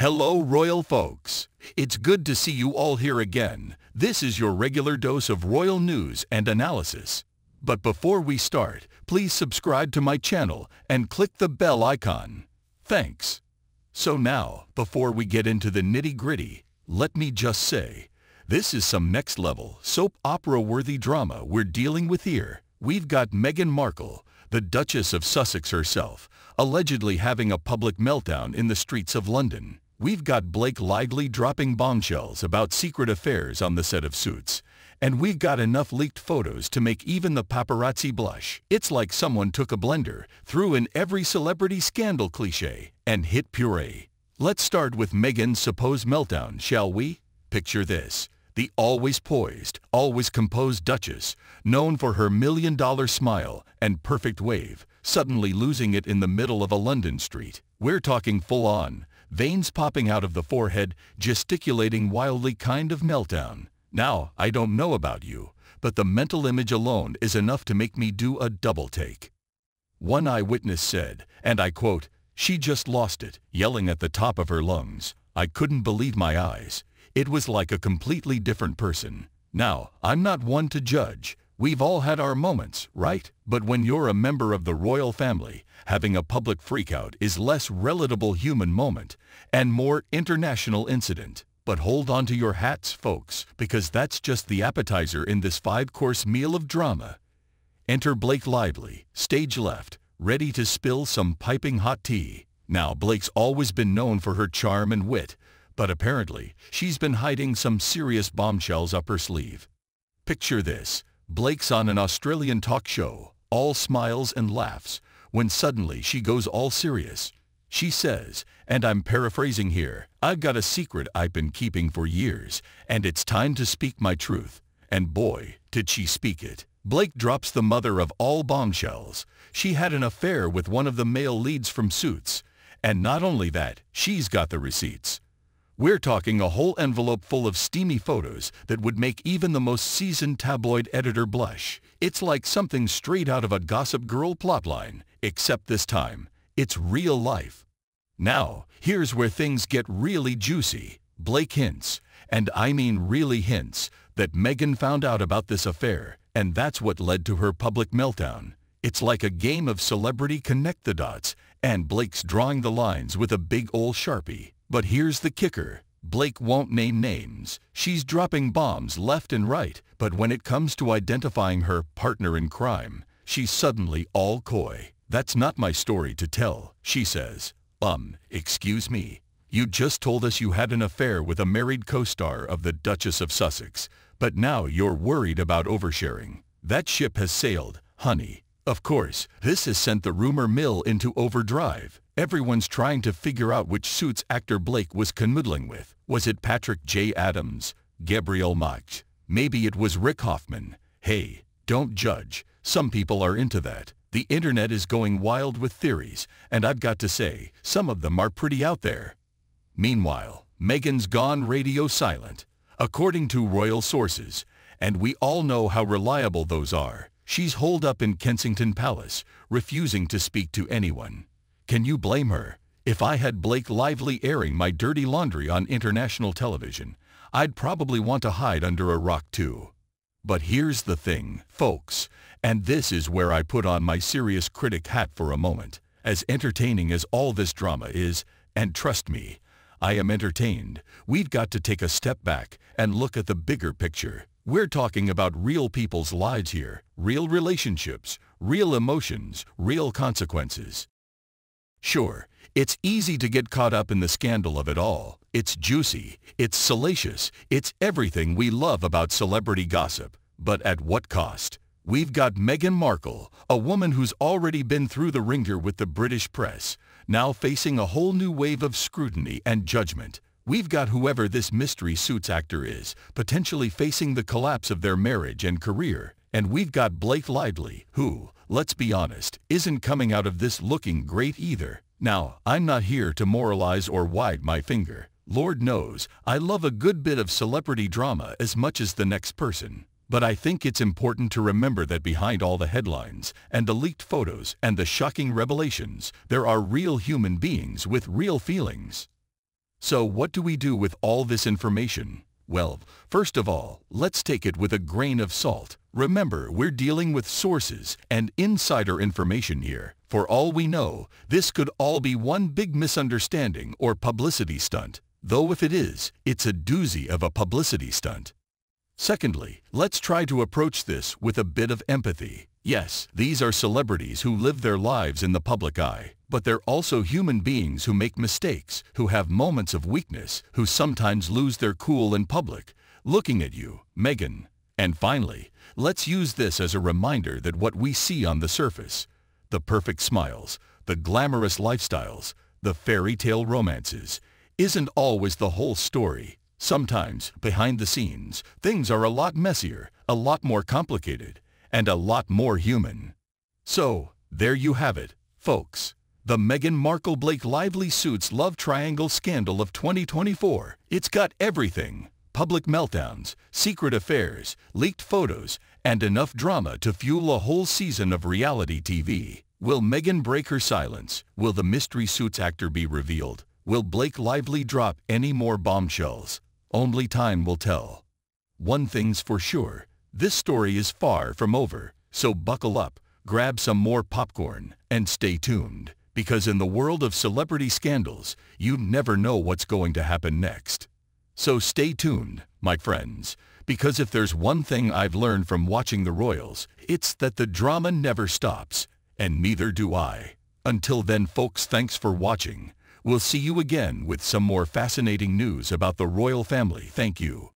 Hello, royal folks. It's good to see you all here again. This is your regular dose of royal news and analysis. But before we start, please subscribe to my channel and click the bell icon. Thanks. So now, before we get into the nitty-gritty, let me just say, this is some next-level, soap opera-worthy drama we're dealing with here. We've got Meghan Markle, the Duchess of Sussex herself, allegedly having a public meltdown in the streets of London. We've got Blake Lively dropping bombshells about secret affairs on the set of Suits. And we've got enough leaked photos to make even the paparazzi blush. It's like someone took a blender, threw in every celebrity scandal cliche, and hit puree. Let's start with Meghan's supposed meltdown, shall we? Picture this. The always poised, always composed Duchess, known for her million-dollar smile and perfect wave, suddenly losing it in the middle of a London street. We're talking full-on, veins popping out of the forehead, gesticulating wildly kind of meltdown. Now, I don't know about you, but the mental image alone is enough to make me do a double take. One eyewitness said, and I quote, she just lost it, yelling at the top of her lungs. I couldn't believe my eyes. It was like a completely different person. Now, I'm not one to judge. We've all had our moments, right? But when you're a member of the royal family, having a public freakout is less relatable human moment and more international incident. But hold on to your hats, folks, because that's just the appetizer in this five-course meal of drama. Enter Blake Lively, stage left, ready to spill some piping hot tea. Now, Blake's always been known for her charm and wit, but apparently, she's been hiding some serious bombshells up her sleeve. Picture this. Blake's on an Australian talk show, all smiles and laughs, when suddenly she goes all serious. She says, and I'm paraphrasing here, I've got a secret I've been keeping for years, and it's time to speak my truth. And boy, did she speak it. Blake drops the mother of all bombshells. She had an affair with one of the male leads from Suits. And not only that, she's got the receipts. We're talking a whole envelope full of steamy photos that would make even the most seasoned tabloid editor blush. It's like something straight out of a Gossip Girl plotline, except this time, it's real life. Now, here's where things get really juicy. Blake hints, and I mean really hints, that Meghan found out about this affair, and that's what led to her public meltdown. It's like a game of celebrity connect the dots, and Blake's drawing the lines with a big ol' Sharpie. But here's the kicker. Blake won't name names. She's dropping bombs left and right, but when it comes to identifying her partner in crime, she's suddenly all coy. That's not my story to tell, she says. Um, excuse me. You just told us you had an affair with a married co-star of the Duchess of Sussex, but now you're worried about oversharing. That ship has sailed, honey. Of course, this has sent the rumor mill into overdrive. Everyone's trying to figure out which suits actor Blake was canoodling with. Was it Patrick J. Adams? Gabriel Macht? Maybe it was Rick Hoffman. Hey, don't judge. Some people are into that. The internet is going wild with theories, and I've got to say, some of them are pretty out there. Meanwhile, Meghan's gone radio silent, according to royal sources, and we all know how reliable those are. She's holed up in Kensington Palace, refusing to speak to anyone. Can you blame her? If I had Blake Lively airing my dirty laundry on international television, I'd probably want to hide under a rock too. But here's the thing, folks, and this is where I put on my serious critic hat for a moment. As entertaining as all this drama is, and trust me, I am entertained, we've got to take a step back and look at the bigger picture. We're talking about real people's lives here, real relationships, real emotions, real consequences. Sure, it's easy to get caught up in the scandal of it all. It's juicy, it's salacious, it's everything we love about celebrity gossip. But at what cost? We've got Meghan Markle, a woman who's already been through the ringer with the British press, now facing a whole new wave of scrutiny and judgment. We've got whoever this mystery suits actor is, potentially facing the collapse of their marriage and career. And we've got Blake Lively, who, let's be honest, isn't coming out of this looking great either. Now, I'm not here to moralize or wag my finger. Lord knows, I love a good bit of celebrity drama as much as the next person. But I think it's important to remember that behind all the headlines and the leaked photos and the shocking revelations, there are real human beings with real feelings. So what do we do with all this information? Well, first of all, let's take it with a grain of salt. Remember, we're dealing with sources and insider information here. For all we know, this could all be one big misunderstanding or publicity stunt. Though if it is, it's a doozy of a publicity stunt. Secondly, let's try to approach this with a bit of empathy. Yes, these are celebrities who live their lives in the public eye, but they're also human beings who make mistakes, who have moments of weakness, who sometimes lose their cool in public. Looking at you, Meghan. And finally, let's use this as a reminder that what we see on the surface, the perfect smiles, the glamorous lifestyles, the fairy tale romances, isn't always the whole story. Sometimes, behind the scenes, things are a lot messier, a lot more complicated, and a lot more human. So, there you have it, folks. The Meghan Markle-Blake Lively Suits love triangle scandal of 2024. It's got everything. Public meltdowns, secret affairs, leaked photos, and enough drama to fuel a whole season of reality TV. Will Meghan break her silence? Will the mystery Suits actor be revealed? Will Blake Lively drop any more bombshells? Only time will tell. One thing's for sure, this story is far from over, so buckle up, grab some more popcorn, and stay tuned. Because in the world of celebrity scandals, you never know what's going to happen next. So stay tuned, my friends, because if there's one thing I've learned from watching the Royals, it's that the drama never stops, and neither do I. Until then, folks, thanks for watching. We'll see you again with some more fascinating news about the royal family. Thank you.